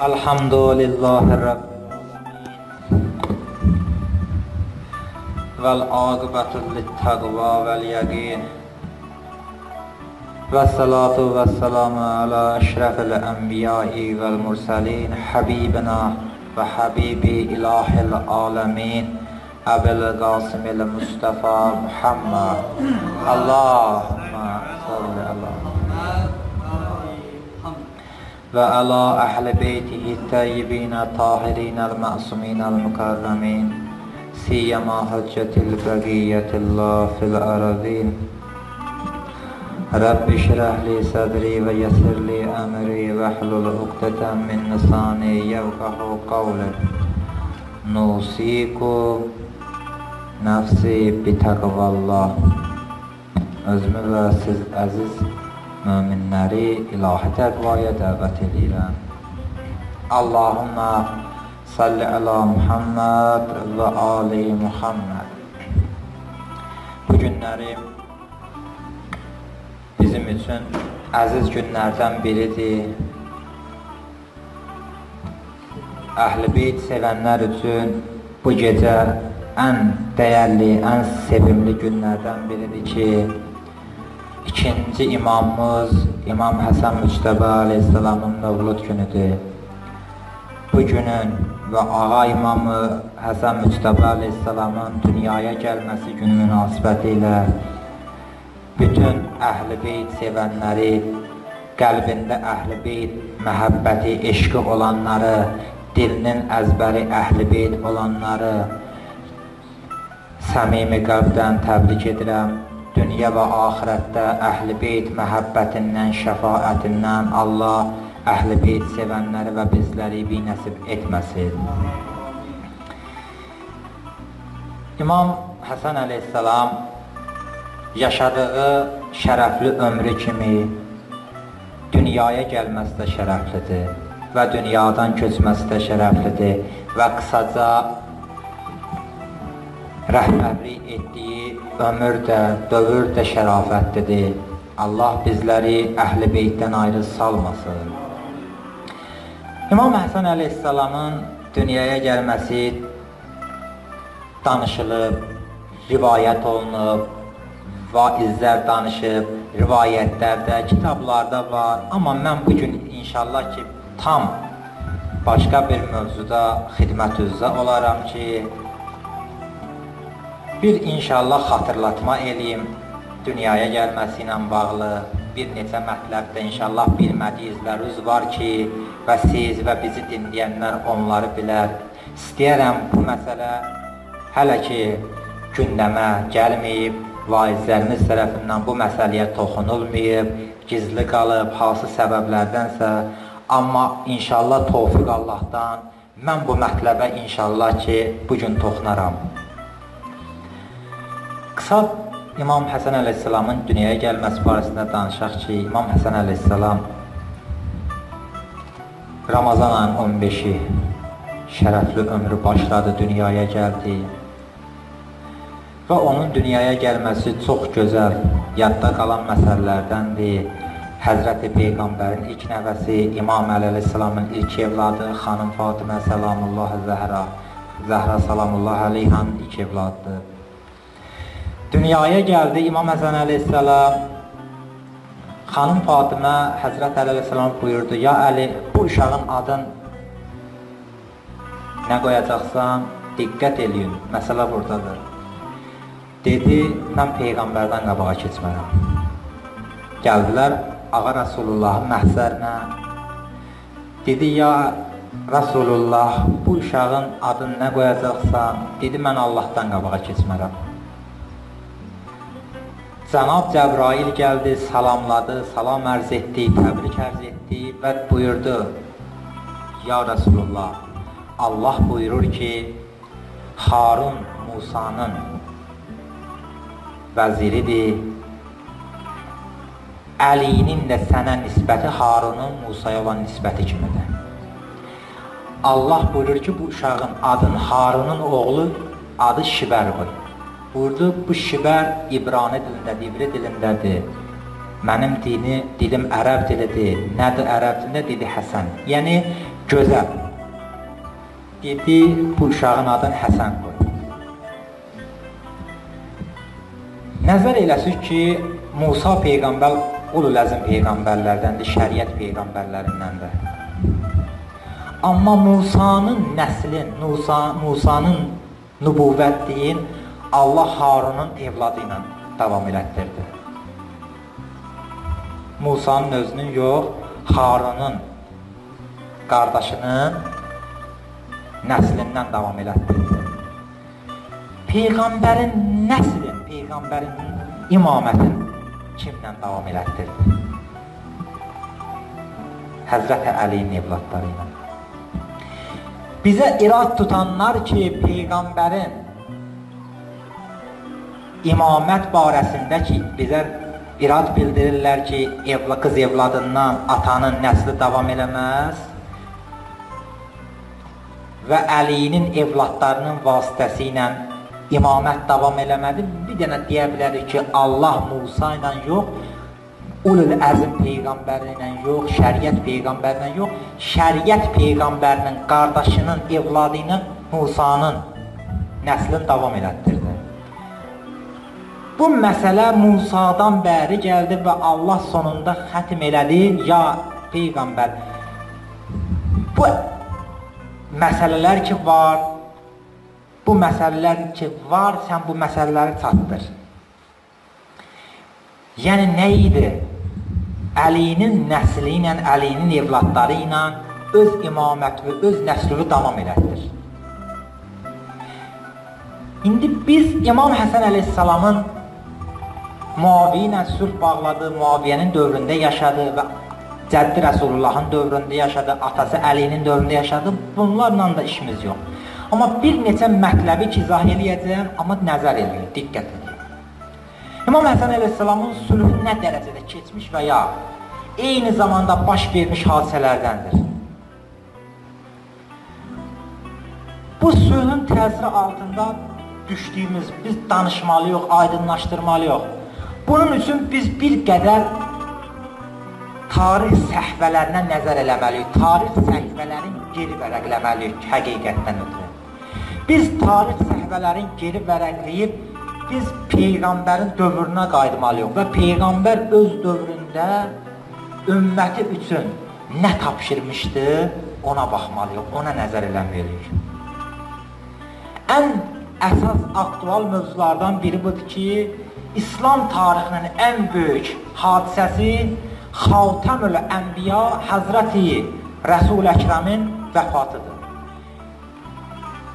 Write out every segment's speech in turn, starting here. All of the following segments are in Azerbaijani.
الحمد لله رب والعاقبة للتقوى واليقين. والصلاة والسلام على أشرف الأنبياء والمرسلين. حبيبنا وحبيب إله العالمين. أبي القاسم المصطفى محمد. اللهم صل على وعلى أهل بيته الطيبين الطاهرين المعصومين المكرمين سيما حجة البقية الله في الأرضين رب اشرح لي صدري ويسر لي أمري واحلل عقدة من لساني يفقه قولي. نوصيكم نفسي بتقوى الله. özümü və siz əziz möminləri ilahi təqvaya dəvət edirəm. Allahumma salli ala Muhammed və ali Muhammed. Bu günləri bizim üçün əziz günlərdən biridir. Əhl-i beyt sevənlər üçün bu gecə ən dəyərli, ən sevimli günlərdən biridir ki, ikinci imamımız İmam Həsən Müctəbə Aleyhisselamın mövlud günüdür. Bu günün və ağa imamı Həsən Müctəbə Aleyhisselamın dünyaya gəlməsi günü münasibəti ilə bütün əhl-i beyt sevənləri, qəlbində əhl-i beyt məhəbbəti, eşqi olanları, dilinin əzbəri əhl-i beyt olanları səmimi qəlbdən təbrik edirəm. Dünya və axirətdə əhl-i beyt məhəbbətindən, şəfaətindən Allah əhl-i beyt sevənləri və bizləri binəsib etməsin. İmam Həsən əleyhissalam yaşadığı şərəfli ömrü kimi dünyaya gəlməsi də şərəflidir və dünyadan köçməsi də şərəflidir və qısaca rəhbərlik etdiyi ömür də, dövr də şərafətlidir. Allah bizləri əhl-i beytdən ayrı salmasın. İmam Həsən əleyhissalamın dünyaya gəlməsi danışılıb, rivayət olunub, vaizlər danışıb, rivayətlərdə, kitablarda var. Amma mən bugün inşallah ki, tam başqa bir mövzuda xidmətünüzdə olaram ki, bir inşallah xatırlatma eləyim dünyaya gəlməsi ilə bağlı bir neçə mətləbdə inşallah bilmədiyizləriniz var ki, və siz və bizi dinləyənlər onları bilər. İstəyərəm bu məsələ hələ ki gündəmə gəlməyib, vaizlərimiz tərəfindən bu məsələyə toxunulmayıb, gizli qalıb, hansı səbəblərdənsə, amma inşallah tövfiq Allahdan mən bu mətləbə inşallah ki, bugün toxunaram. Qısa İmam Həsən əleyhissalamın dünyaya gəlməsi barəsində danışaq ki, İmam Həsən əleyhissalam Ramazan ayının 15-i şərəfli ömrü başladı, dünyaya gəldi. Və onun dünyaya gəlməsi çox gözəl, yadda qalan məsələlərdəndir. Həzrəti Peyğəmbərin ilk nəvəsi İmam Əli əleyhissalamın ilk evladı xanım Fatimə salamullah Zəhra, Zəhra salamullah əleyhanın ilk evladıdır. Dünyaya gəldi İmam Həsən əleyhissalam. Xanım Fatimə Həzrət Əli əleyhissalam buyurdu: "Ya Əli, bu uşağın adın nə qoyacaqsan, diqqət eləyin. Məsələ burdadır." Dedi: "Mən peyğəmbərdən qabağa keçmərəm." Gəldilər Ağa Rəsulullahın məhzərinə. Dedi: "Ya Rasulullah, bu uşağın adını nə qoyacaqsan?" Dedi: "Mən Allahdan qabağa keçmərəm." Cənab Cəbrail gəldi, salamladı, salam ərz etdi, təbrik ərz etdi və buyurdu, Ya Rasulullah, Allah buyurur ki, Harun Musanın vəziridir, Əlinin də sənə nisbəti Harunun Musaya olan nisbəti kimidir. Allah buyurur ki, bu uşağın adını Harunun oğlu adı Şibər qoy. Burada bu şibər İbrani dilindədir, İbri dilindədir. Mənim dini, dilim ərəb dilidir. Nədir ərəb dilində? Dedi Həsən. Yəni gözəl. Dedi, bu uşağın adını Həsən qoy. Nəzər eləsiniz ki, Musa peyğəmbər ulul əzm peyğəmbərlərdəndir, şəriət peyğəmbərlərindəndir. Amma Musanın nəslin, Musa, Musanın nübüvvətliyin Allah Harunun evladı ilə davam elətdirdi. Musanın özünün yox, Harunun qardaşının nəslindən davam elətdirdi. Peyğəmbərin nəslin, Peyğəmbərin imamətin kimlə davam elətdirdi? Həzrət Əliyin evladları ilə. Bizə irad tutanlar ki, Peyğəmbərin imamət barəsində ki, bizə irad bildirirlər ki, evla, qız evladından atanın nəsli davam eləməz və Əlinin evladlarının vasitəsi ilə imamət davam eləmədi. Bir dənə deyə bilərik ki, Allah Musa ilə yox, ulul əzm peyğəmbərlə yox, şəriət peyğəmbərlə yox, şəriət peyğəmbərinin qardaşının evladı ilə Musanın nəslini davam elətdirdi. Bu məsələ Musadan bəri gəldi və Allah sonunda xətim elədi, ya peyğəmbər. Bu məsələlər ki var, bu məsələlər ki var, sən bu məsələləri çatdır. Yəni nə idi? Əlinin nəsli ilə, Əlinin evladları ilə öz imaməti və öz nəslini davam elətdir. İndi biz İmam Həsən əleyhissalamın Muaviyə ilə sülh bağladı, Muaviyənin dövründə yaşadı və Cəddi Rəsulullahın dövründə yaşadı, atası Əlinin dövründə yaşadı. Bunlarla da işimiz yox. Amma bir neçə mətləbi ki, izah eləyəcəyəm, amma nəzər eləyin, diqqət edin. İmam Həsən əleyhissalamın sülhü nə dərəcədə keçmiş və ya eyni zamanda baş vermiş hadisələrdəndir. Bu sülhün təsiri altında düşdüyümüz, biz danışmalıyıq, aydınlaşdırmalıyıq. Bunun üçün biz bir qədər tarix səhvələrinə nəzər eləməliyik. Tarix səhvələrin geri vərəqləməliyik həqiqətdən ötürü. Biz tarix səhvələrin geri vərəqləyib biz peyğəmbərin dövrünə qayıtmalıyıq və peyğəmbər öz dövründə ümməti üçün nə tapşırmışdı, ona baxmalıyıq, ona nəzər eləməliyik. Ən əsas aktual mövzulardan biri budur ki, İslam tarixinin ən böyük hadisəsi Xatəmül Ənbiya Həzrəti Rəsul Əkrəmin vəfatıdır.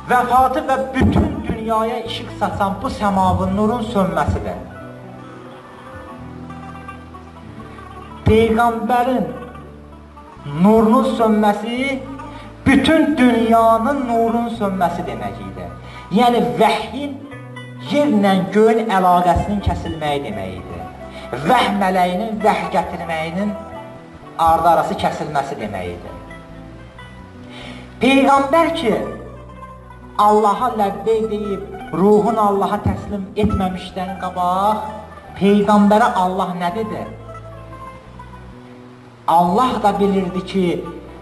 Vəfatı və bütün dünyaya işıq saçan bu səmavın nurun sönməsidir. Peyğəmbərin nurunun sönməsi bütün dünyanın nurunun sönməsi demək idi. Yəni vəhyin yerlə göyün əlaqəsinin kəsilməyi demək idi vəh mələyinin vəh gətirməyinin ardı arası kəsilməsi demək idi. Peyğəmbər ki, Allaha ləbbey deyib, ruhun Allaha təslim etməmişdən qabaq, Peyğəmbərə Allah nə dedi? Allah da bilirdi ki,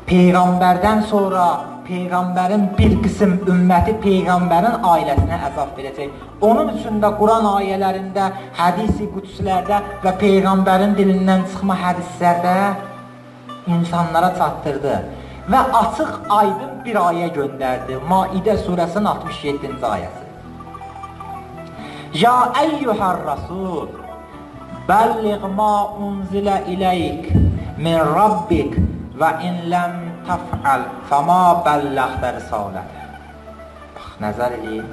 Peyğəmbərdən sonra Peyğəmbərin bir qism ümməti Peyğəmbərin ailəsinə əzab verəcək. Onun üçün də Quran ayələrində, hədisi qudsilərdə və Peyğəmbərin dilindən çıxma hədislərdə insanlara çatdırdı və açıq aydın bir ayə göndərdi. Maidə surəsinin 67-ci ayəsi. Ya əyyuhər rasul Bəlliq ma unzilə iləyik min rabbik və in ləm taf'al fəma bəlləxdə risalətə. Bax, nəzər edin.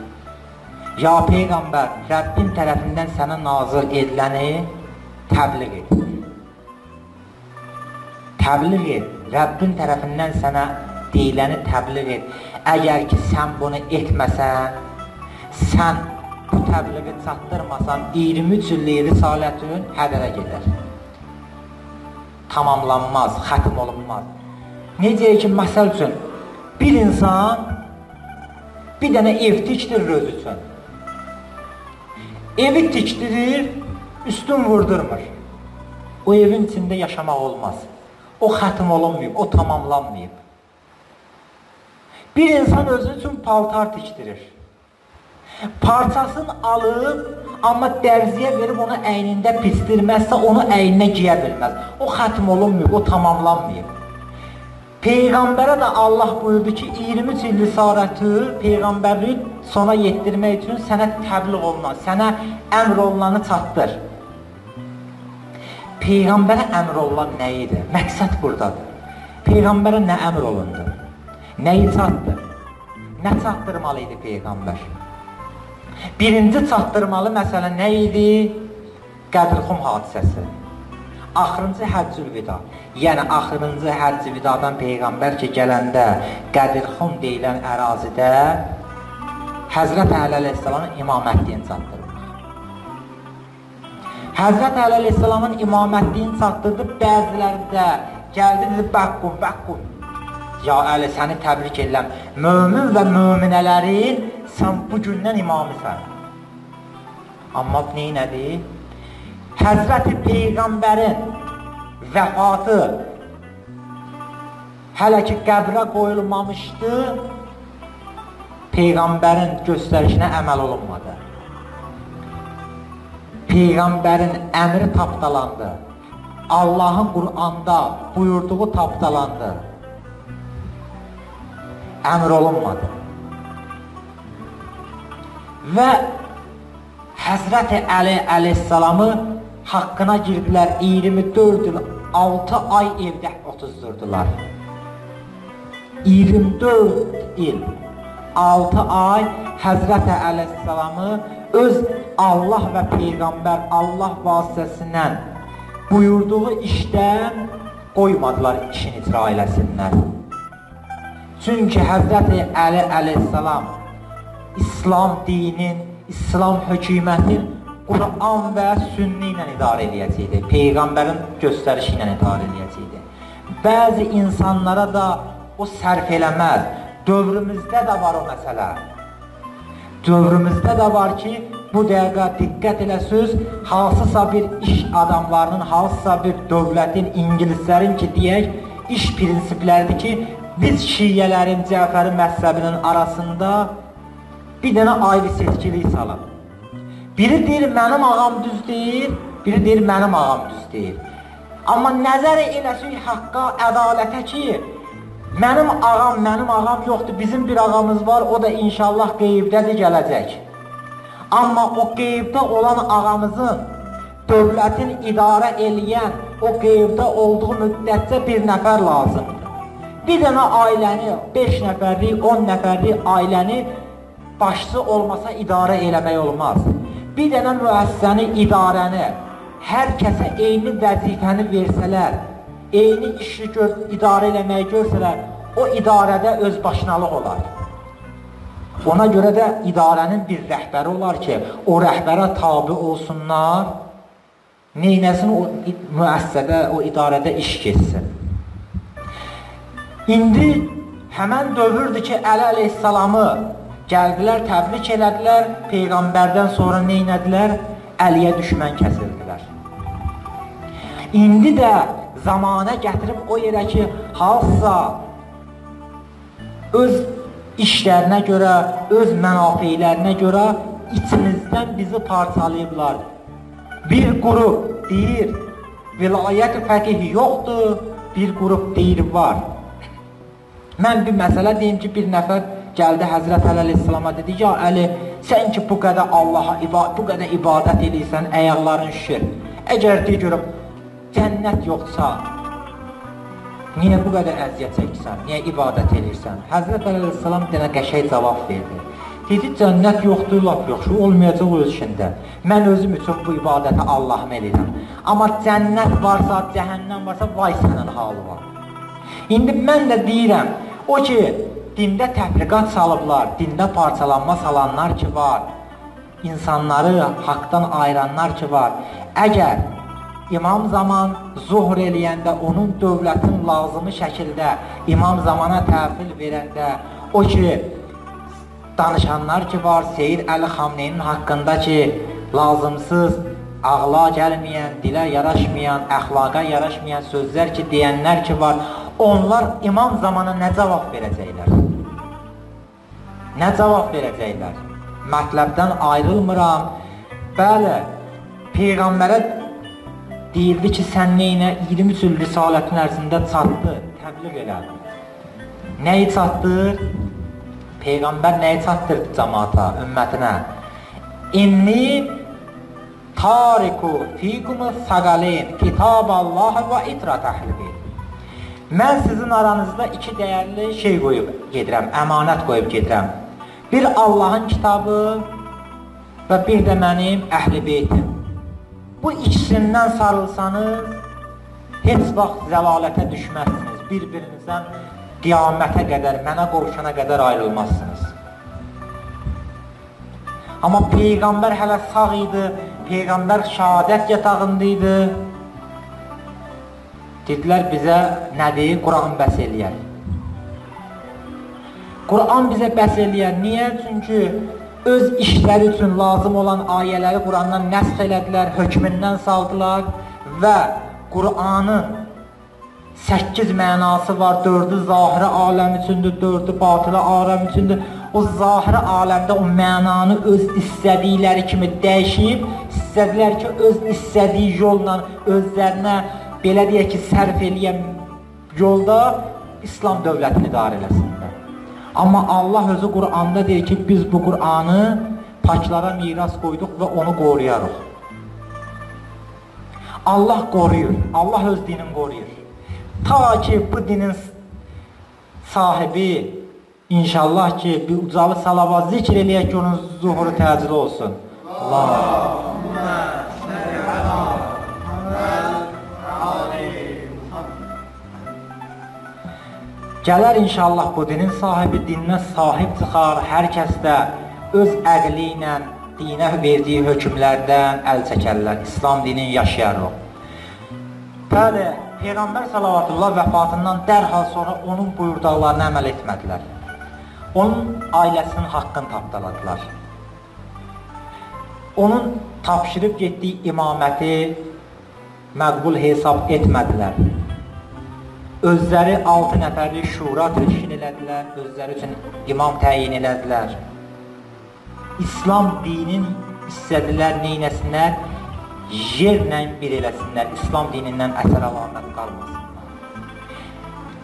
Ya Peyğəmbər, Rəbbin tərəfindən sənə nazil ediləni təbliğ et. Təbliğ et. Rəbbin tərəfindən sənə deyiləni təbliğ et. Əgər ki, sən bunu etməsən, sən bu təbliği çatdırmasan, 23 illik risalətün hədərə gedər. Tamamlanmaz, xətim olunmaz. Necə ki, məsəl üçün, bir insan bir dənə ev tikdirir öz üçün. Evi tikdirir, üstün vurdurmur. O evin içində yaşamaq olmaz. O xətim olunmayıb, o tamamlanmayıb. Bir insan özü üçün paltar tikdirir. Parçasını alıb, amma dərziyə verib onu əynində pisdirməzsə, onu əyninə giyə bilməz. O xətm olunmuyor, o tamamlanmıyor. Peyğəmbərə də Allah buyurdu ki, 23 il risarəti peyğəmbərliyi sona yetdirmək üçün sənə təbliğ olunan, sənə əmr olunanı çatdır. Peyğəmbərə əmr olunan nə idi? Məqsəd burdadır. Peyğəmbərə nə əmr olundu? Nəyi çatdı? Nə çatdırmalı idi Peyğəmbər? Birinci çatdırmalı məsələ nə idi? Qədirxum hadisəsi. Axırıncı həccül vida. Yəni axırıncı həcc vidadan peyğəmbər ki gələndə Qədirxum deyilən ərazidə Həzrət Əli əleyhissalamın imamətliyini çatdırır. Həzrət Əli əleyhissalamın imamətliyini çatdırdı. Bəziləri də gəldi dedi bəqqum, bəqqum. Ya Əli səni təbrik edirəm. Mömin və möminələrin sən bu gündən imamısan. Amma nə nədir? Həzrəti Peyğəmbərin vəfatı hələ ki qəbrə qoyulmamışdı, Peyğəmbərin göstərişinə əməl olunmadı. Peyğəmbərin əmri tapdalandı. Allahın Quranda buyurduğu tapdalandı. Əmr olunmadı. Və Həzrəti Əli əleyhissalamı haqqına girdilər 24 il 6 ay evdə otuzdurdular. 24 il 6 ay Həzrəti əleyhissalamı öz Allah və Peyğəmbər Allah vasitəsindən buyurduğu işdən qoymadılar işin icra eləsinlər. Çünki Həzrəti Əli əleyhissalam İslam dinin İslam hökumətinin Quran və sünni ilə idarə edəcəkdir. Peyğəmbərin göstərişi ilə idarə edəcəkdir. Bəzi insanlara da o sərf eləməz. Dövrümüzdə də var o məsələ. Dövrümüzdə də var ki, bu dəqiqə diqqət eləsiniz, hansısa bir iş adamlarının, hansısa bir dövlətin, ingilislərin ki, deyək, iş prinsipləridir ki, biz şiyyələrin, Cəfəri məzhəbinin arasında bir dənə ayrı seçkilik salır. Biri deyir mənim ağam düz deyir, biri deyir mənim ağam düz deyir. Amma nəzər eləsin haqqa, ədalətə ki, mənim ağam, mənim ağam yoxdur, bizim bir ağamız var, o da inşallah qeybdədir gələcək. Amma o qeybdə olan ağamızın dövlətin idarə eləyən o qeybdə olduğu müddətcə bir nəfər lazımdır. Bir dənə ailəni, 5 nəfərlik, 10 nəfərlik ailəni başçı olmasa idarə eləmək olmaz. Bir dənə müəssisəni, idarəni hər kəsə eyni vəzifəni versələr, eyni işi gör, idarə eləməyi görsələr, o idarədə özbaşınalıq olar. Ona görə də idarənin bir rəhbəri olar ki, o rəhbərə tabi olsunlar, neynəsin o müəssisədə, o idarədə iş keçsin. İndi həmən dövrdür ki, Əli əleyhissalamı Gəldilər, təbrik elədilər, Peyğəmbərdən sonra nə elədilər? Əliyə düşmən kəsildilər. İndi də zamanə gətirib o yerə ki, halsa öz işlərinə görə, öz mənafeylərinə görə içimizdən bizi parçalayıblar. Bir qrup deyir, vilayət fəqihi yoxdur, bir qrup deyir, var. Mən bir məsələ deyim ki, bir nəfər Gəldi Həzrət Əli əleyhissalama dedi: "Ya Əli, sən ki bu qədər Allaha ibadət, bu qədər ibadət edirsən, ayaqların şişir. Əgər de görüm cənnət yoxsa, niyə bu qədər əziyyət çəkirsən? Niyə ibadət edirsən?" Həzrət Əli əleyhissalam denə qəşəng cavab verdi. Dedi, cənnət yoxdur, lap yoxdur, olmayacaq öz içində. Mən özüm üçün bu ibadəti Allahım edirəm. Amma cənnət varsa, cəhənnəm varsa, vay sənin halı var. İndi mən də deyirəm, o ki, dində təfriqat salıblar, dində parçalanma salanlar ki var, insanları haqdan ayıranlar ki var. Əgər imam zaman zuhr eləyəndə onun dövlətin lazımı şəkildə imam zamana təhvil verəndə o ki danışanlar ki var Seyid Əli Xamneyinin haqqında ki lazımsız ağla gəlməyən, dilə yaraşmayan, əxlaqa yaraşmayan sözlər ki deyənlər ki var onlar imam zamana nə cavab verəcəklər? Nə cavab verəcəklər? Mətləbdən ayrılmıram. Bəli, Peyğəmbərə deyildi ki, sən neynə 23 il risalətin ərzində çatdı, təbliğ elədi. Nəyi çatdır? Peyğəmbər nəyi çatdırdı cəmaata, ümmətinə? İnni tariku fikum sagaleyn kitab Allah və itrat əhli Mən sizin aranızda iki dəyərli şey qoyub gedirəm, əmanət qoyub gedirəm. Bir Allahın kitabı və bir də mənim əhl-i beytim. Bu ikisindən sarılsanız, heç vaxt zəlalətə düşməzsiniz. Bir-birinizdən qiyamətə qədər, mənə qovuşana qədər ayrılmazsınız. Amma Peyğəmbər hələ sağ idi, Peyğəmbər şəhadət yatağında idi. Dedilər bizə nədir? Quran bəs eləyər. Quran bizə bəs eləyər. Niyə? Çünki öz işləri üçün lazım olan ayələri Qurandan nəsx elədilər, hökmündən saldılar və Quranın 8 mənası var. 4-ü zahiri aləm üçündür, 4-ü batılı aləm üçündür. O zahiri aləmdə o mənanı öz istədikləri kimi dəyişib, istədilər ki, öz istədiyi yolla özlərinə belə deyək ki, sərf eləyən yolda İslam dövlətini idarə eləsinlər. Amma Allah özü Quranda deyir ki, biz bu Qur'anı paklara miras qoyduq və onu qoruyarıq. Allah qoruyur, Allah öz dinini qoruyur. Ta ki, bu dinin sahibi inşallah ki, bir ucalı salavat zikr eləyək ki, onun zuhuru təcili olsun. Allah. Gələr inşallah bu dinin sahibi dininə sahib çıxar, hər kəs də öz əqli ilə dinə verdiyi hökmlərdən əl çəkərlər, İslam dinini yaşayarıq. Bəli, Peyğəmbər salavatullah vəfatından dərhal sonra onun buyurduqlarına əməl etmədilər. Onun ailəsinin haqqını tapdaladılar. Onun tapşırıb getdiyi imaməti məqbul hesab etmədilər. Özləri 6 nəfərlik şura təşkil elədilər, özləri üçün imam təyin elədilər. İslam dinin istədilər neynəsinlər? Yerlə bir eləsinlər, İslam dinindən əsər əlamət qalmasınlar.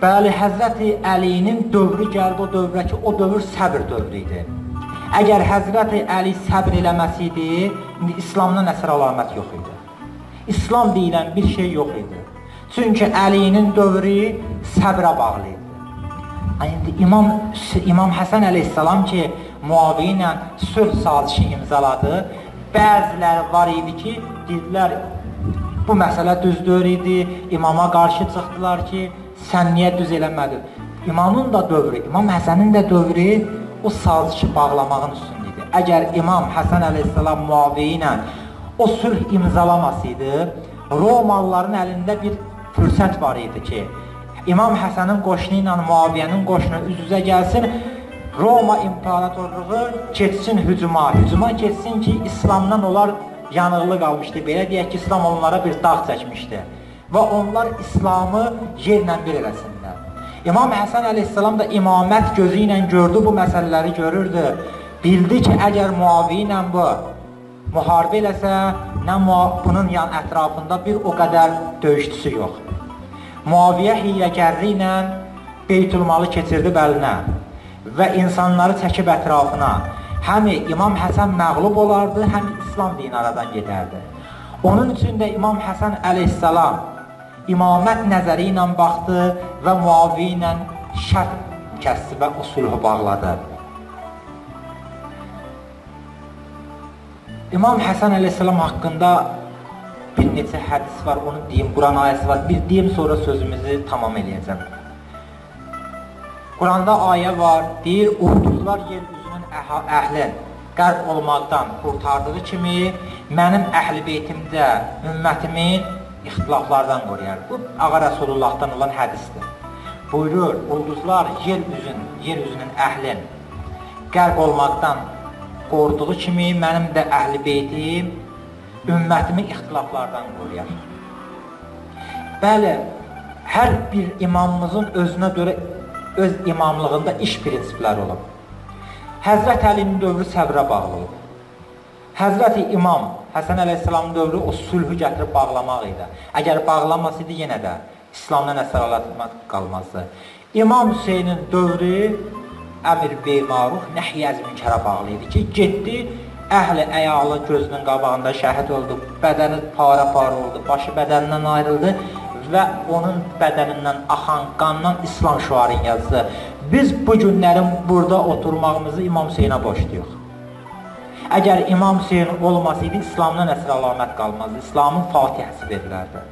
Bəli, Həzrəti Əlinin dövrü gəldi o dövrə ki, o dövr səbr dövrü idi. Əgər Həzrəti Əli səbr eləməsiydi, indi İslamdan əsər əlamət yox idi. İslam deyilən bir şey yox idi. Çünki Əlinin dövrü səbrə bağlı idi. İndi İmam İmam Həsən əleyhissalam ki, Muaviyə ilə sülh sazişi imzaladı. Bəziləri var idi ki, dedilər bu məsələ düz deyil idi. İmama qarşı çıxdılar ki, sən niyə düz eləmədin? İmamın da dövrü, İmam Həsənin də dövrü o sazişi bağlamağın üstündə idi. Əgər İmam Həsən əleyhissalam Muaviyə ilə o sülh imzalamasaydı, Romalıların əlində bir fürsət var idi ki, İmam Həsənin qoşunu ilə Muaviyyənin qoşunu üz-üzə gəlsin, Roma imperatorluğu keçsin hücuma, hücuma keçsin ki, İslamdan onlar yanıqlı qalmışdı. Belə deyək ki, İslam onlara bir dağ çəkmişdi və onlar İslamı yerlə bir eləsinlər. İmam Həsən əleyhissalam da imamət gözü ilə gördü bu məsələləri görürdü. Bildi ki, əgər Muaviyyə ilə bu müharibə eləsə, nə bunun yan ətrafında bir o qədər döyüşçüsü yox. Muaviyyə hiyyəgərli ilə Beytülmalı keçirdi bəlinə və insanları çəkib ətrafına. Həm İmam Həsən məğlub olardı, həm İslam dini aradan gedərdi. Onun üçün də İmam Həsən əleyhissalam imamət nəzəri ilə baxdı və Muaviyyə ilə şərt kəsdi və usulhu bağladı. İmam Həsən əleyhissalam haqqında bir neçə hədis var, onu deyim, Quran ayəsi var. Bir deyim, sonra sözümüzü tamam eləyəcəm. Quranda ayə var, deyir, ulduzlar yer üzünün əhlin qərb olmaqdan qurtardığı kimi mənim əhl-i beytimdə ümmətimin ixtilaflardan qoruyar. Bu Ağa Rəsulullahdan olan hədisdir. Buyurur, ulduzlar yer üzün, yer üzünün əhlin qərb olmaqdan qoruduğu kimi mənim də əhl-i beytim ümmətimi ixtilaflardan qoruyar. Bəli, hər bir imamımızın özünə görə öz imamlığında iş prinsipləri olub. Həzrət Əlinin dövrü səbrə bağlı olub. Həzrəti İmam Həsən əleyhissalamın dövrü o sülhü gətirib bağlamaq idi. Əgər bağlamasaydı yenə də İslamdan əsər alatmaq qalmazdı. İmam Hüseynin dövrü əmr beymaruf, nəhy əz münkərə bağlı idi ki, getdi, əhli əyalı gözünün qabağında şəhid oldu, bədəni para-para oldu, başı bədənindən ayrıldı və onun bədənindən axan qandan İslam şüarını yazdı. Biz bu günlərin burada oturmağımızı İmam Hüseynə borcluyuq. Əgər İmam Hüseyn olmasaydı, İslamdan əsr əlamət qalmazdı. İslamın fatihəsi verilərdi.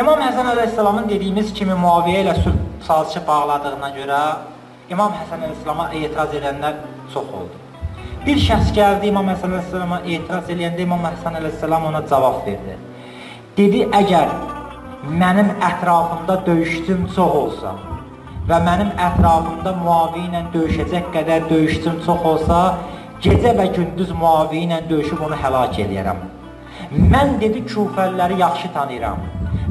İmam Həsən əleyhissalamın dediyimiz kimi Muaviyyə ilə sülh sazişi bağladığına görə İmam Həsən əleyhissalama etiraz edənlər çox oldu. Bir şəxs gəldi İmam Həsən əleyhissalama etiraz edəndə İmam Həsən əleyhissalam ona cavab verdi. Dedi, əgər mənim ətrafımda döyüşçüm çox olsa, və mənim ətrafımda Muavi ilə döyüşəcək qədər döyüşçüm çox olsa, gecə və gündüz Muavi ilə döyüşüb onu həlak eləyərəm. Mən dedi küfəliləri yaxşı tanıyıram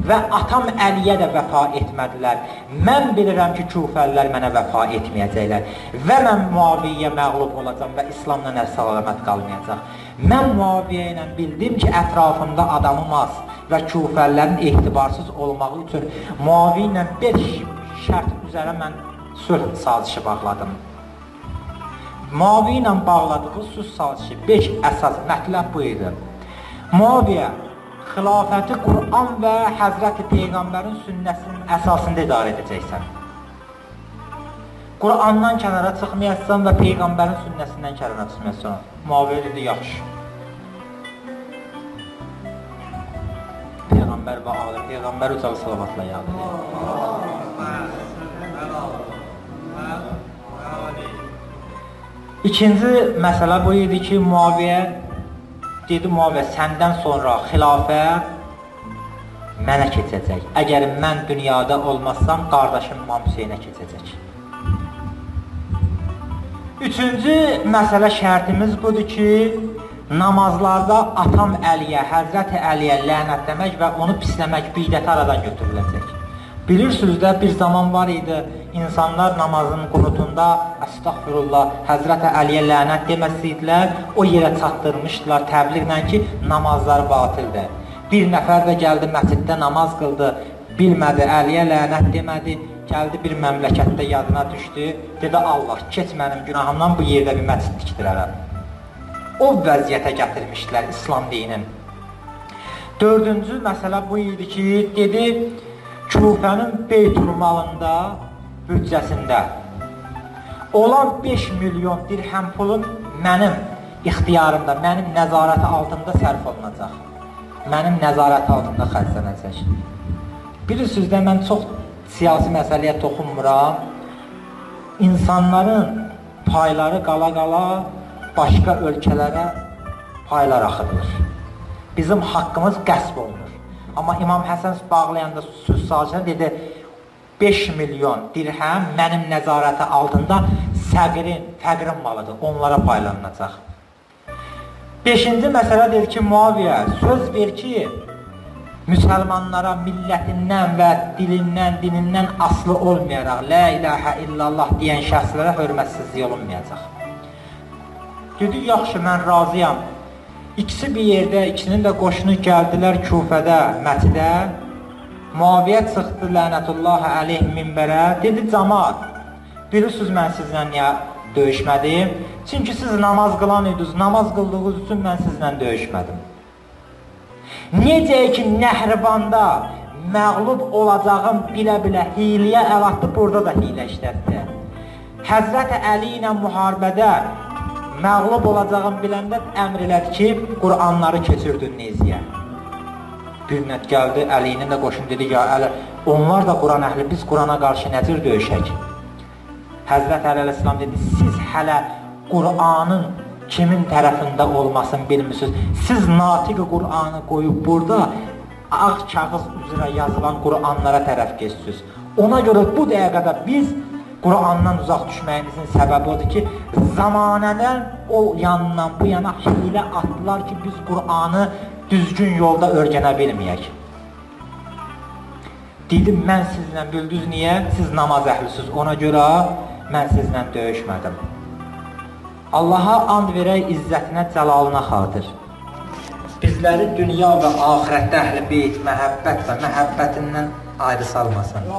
və atam Əliyə də vəfa etmədilər. Mən bilirəm ki, küfəllər mənə vəfa etməyəcəklər və mən Muaviyə məğlub olacam və İslamla nə səlamət qalmayacaq. Mən Muaviyə ilə bildim ki, ətrafımda adamım az və küfəllərin ehtibarsız olmağı üçün Muaviyə ilə 5 şərt üzərə mən sülh sazişi bağladım. Muaviyə ilə bağladığı sülh sazişi 5 əsas mətləb bu idi. Muaviyə xilafəti Quran və Həzrəti Peyğəmbərin sünnəsinin əsasında idarə edəcəksən. Qurandan kənara çıxmayasan və Peyğəmbərin sünnəsindən kənara çıxmayasan. Muaviyə dedi, yaxşı. Peyğəmbər və alə Peyğəmbər ucalı salavatla yad edir. İkinci məsələ bu idi ki, Muaviyə dedi Muaviyə səndən sonra xilafət mənə keçəcək. Əgər mən dünyada olmazsam, qardaşım İmam Hüseynə keçəcək. Üçüncü məsələ şərtimiz budur ki, namazlarda atam Əliyə, Həzrət Əliyə lənətləmək və onu pisləmək bidəti aradan götürüləcək. Bilirsiniz də bir zaman var idi, insanlar namazın qunutunda əstəğfirullah, Həzrət Əliyə lənət deməsiydilər, o yerə çatdırmışdılar təbliğlə ki, namazlar batildir. Bir nəfər də gəldi məsciddə namaz qıldı, bilmədi, Əliyə lənət demədi, gəldi bir məmləkətdə yadına düşdü, dedi Allah, keç mənim günahımdan bu yerdə bir məscid tikdirərəm. O vəziyyətə gətirmişdilər İslam dinin. Dördüncü məsələ bu idi ki, dedi, Kufənin Beytulmalında, büdcəsində olan 5 milyon dirhəm pulun mənim ixtiyarımda, mənim nəzarəti altında sərf olunacaq. Mənim nəzarəti altında xərclənəcək. Bilirsiniz də, mən çox siyasi məsələyə toxunmuram. İnsanların payları qala-qala başqa ölkələrə paylar axıdılır. Bizim haqqımız qəsb olunur. Amma İmam Həsən bağlayanda söz sahəsinə dedi 5 milyon dirhəm mənim nəzarəti altında səqirin, fəqrin malıdır, onlara paylanacaq. Beşinci məsələ deyir ki, Muaviyə söz ver ki, müsəlmanlara millətindən və dilindən, dinindən aslı olmayaraq La ilahə illallah deyən şəxslərə hörmətsizlik olunmayacaq. Dedi, yaxşı, mən razıyam. İkisi bir yerdə, ikisinin də qoşunu gəldilər Kufədə, Mətidə. Muaviyə çıxdı lənətullah əleyh minbərə. Dedi, cəmaat, bilirsiniz mən sizlə niyə döyüşmədim? Çünki siz namaz qılan idiniz, namaz qıldığınız üçün mən sizlə döyüşmədim. Necə ki, Nəhribanda məğlub olacağım bilə-bilə hiyliyə əl atdı, burada da hiylə işlətdi. Həzrət Əli ilə müharibədə məğlub olacağım biləndə əmr elədi ki, Quranları keçirdin Neziyə. Nət gəldi, Əliyinin də qoşun dedi, ya Əli, onlar da Quran əhli, biz Qurana qarşı nəcür döyüşək? Həzrət Əli Əleyhisselam dedi, siz hələ Quranın kimin tərəfində olmasını bilmirsiniz. Siz natiq Quranı qoyub burada ağ kağız üzrə yazılan Quranlara tərəf keçsiniz. Ona görə bu dəqiqədə biz Qurandan uzaq düşməyimizin səbəbi odur ki, zamanələr o yandan bu yana hilə atdılar ki, biz Quranı düzgün yolda öyrənə bilməyək. Dedim mən sizlə bildiniz niyə? Siz namaz əhlisiz. Ona görə mən sizlə döyüşmədim. Allaha and verək izzətinə, cəlalına xatir. Bizləri dünya və axirətdə əhl-i beyt məhəbbət və məhəbbətindən ayrı salmasın.